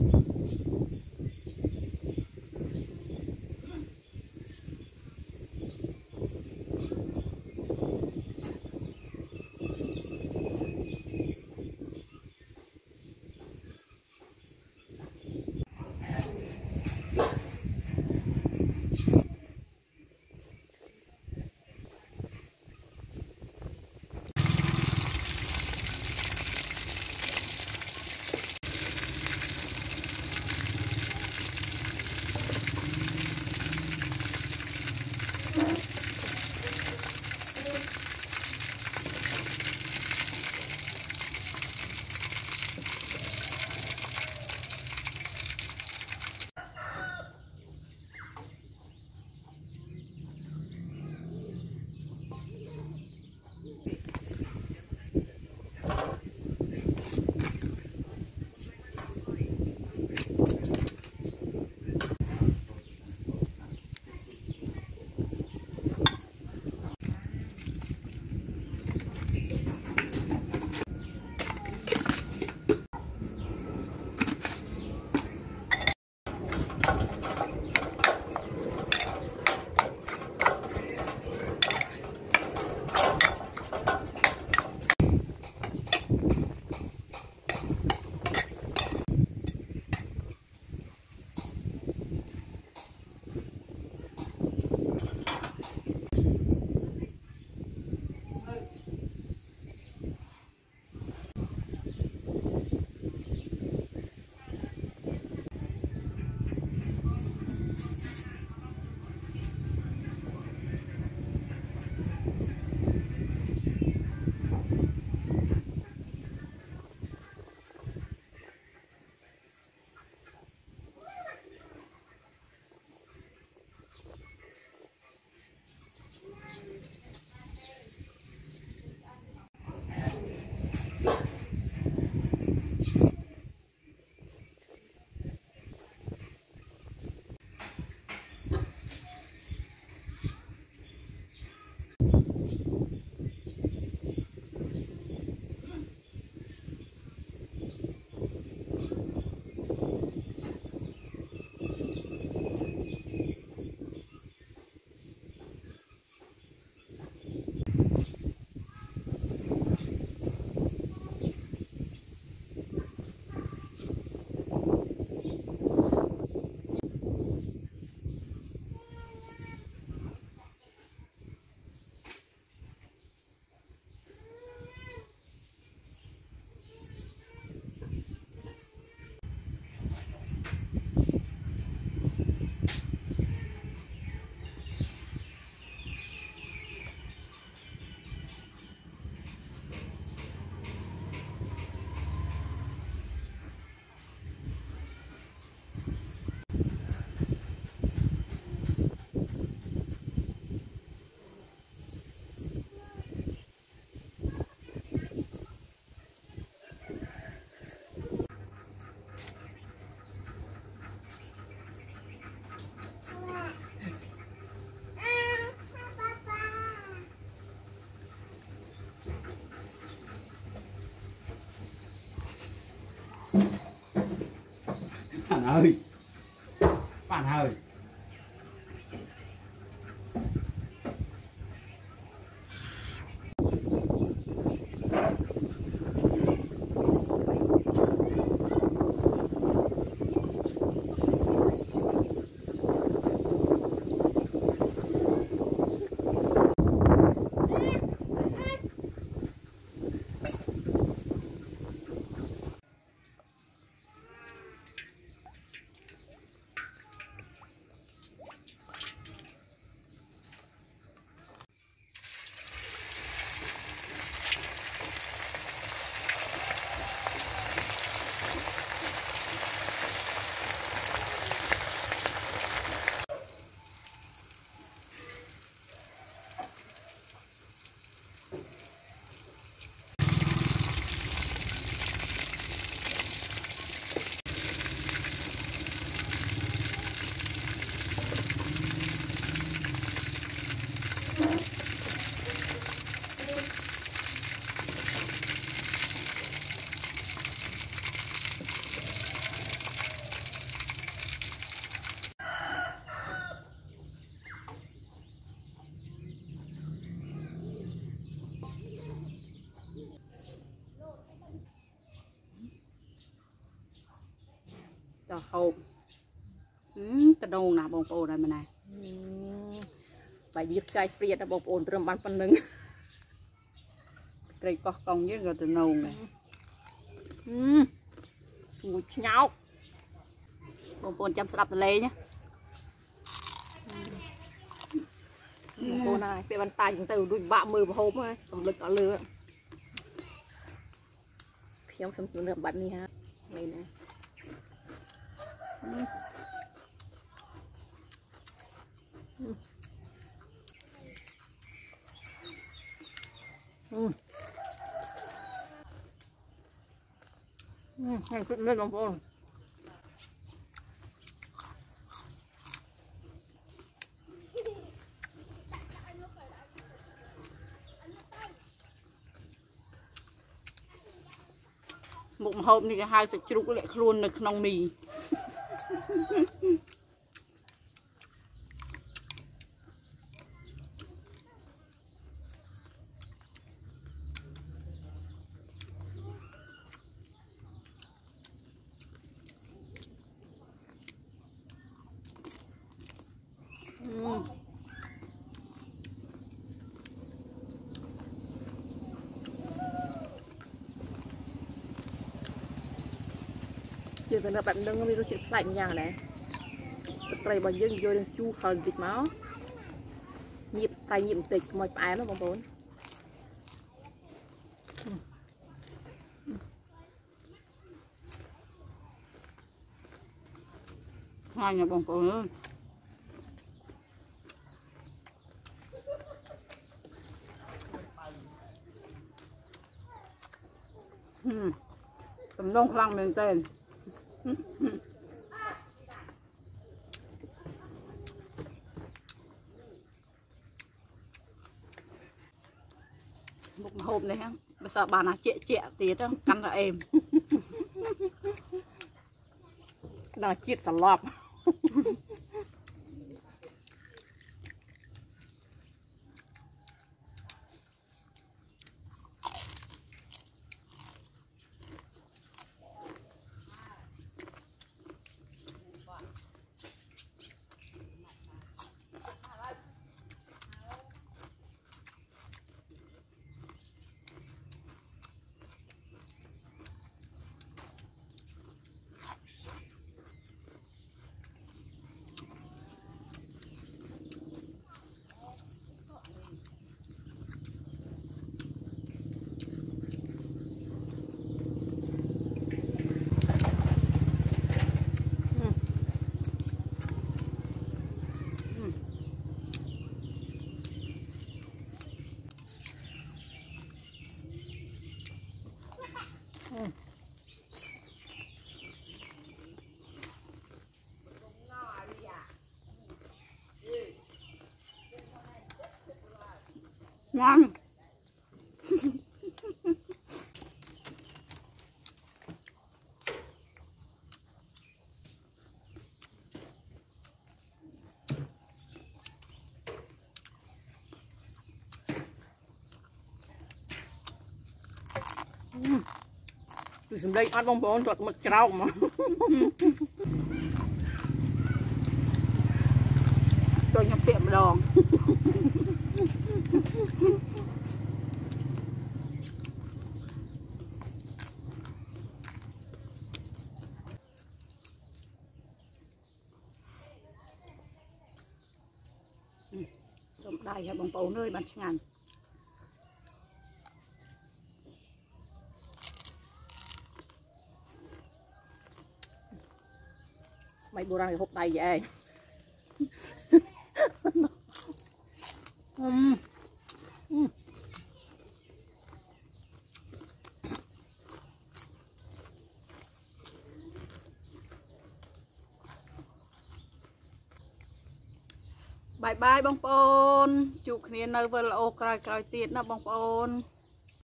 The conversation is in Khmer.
you bạn ơi. Bạn ơi. ទៅហូបហឹមតដងណាបងប្អូនហើយម៉ែណាបាយយកខ្ចាយព្រាតណាបងប្អូនត្រឹមបានប៉ុណ្្នឹងត្រីកោះកង់យើងក៏ទៅនងដែរហឹមស្ងួតឆ្ងោកបងប្អូនចាំស្ដាប់តលេងណាបងប្អូនហើយពេលបានតាយចឹងទៅរួចបាក់មើលប្រហូបហើយសំលឹកអត់លឺខ្ញុំខ្ញុំជឿនៅបាត់នេះហានេះណា អឺអឺហើយគិតមិនបងប្អូនមុខម្ហូបនេះគេហៅសាច់ជ្រូកលាក់ខ្លួននៅក្នុងមី អឺ យើងទៅនៅបែបហ្នឹងមានរសជាតិប្លែកម្យ៉ាងដែរទឹកត្រីរបស់យើងយករឿងជូរហឹរបន្តិចមកញៀបប្រៃញៀបបន្តិចខ្មោចផ្អែមណាបងប្អូនឆ្ងាញ់ណាស់បងប្អូនអើយហឹមសំណងខ្លាំងមែនទែន មុខម្ហូបនេះហ្នឹងបើសិនបានអាជាក់ជាក់ទៀតហ្នឹងកាន់តែអេមដល់ជាតិសន្លប់ ញ៉ាំគឺសម្លេងអត់បងប្អូនគាត់មកច្រោកមកចូលញ៉ាំពាក្យម្ដង សុំដៃហើយបងប្អូនអើយបានឆ្ងាញ់ស្មៃបុរាណគេហូបដៃឯង អឺបាយបាយបងប្អូនជួបគ្នានៅវិលល្អក្រោយៗទៀតណាបងប្អូន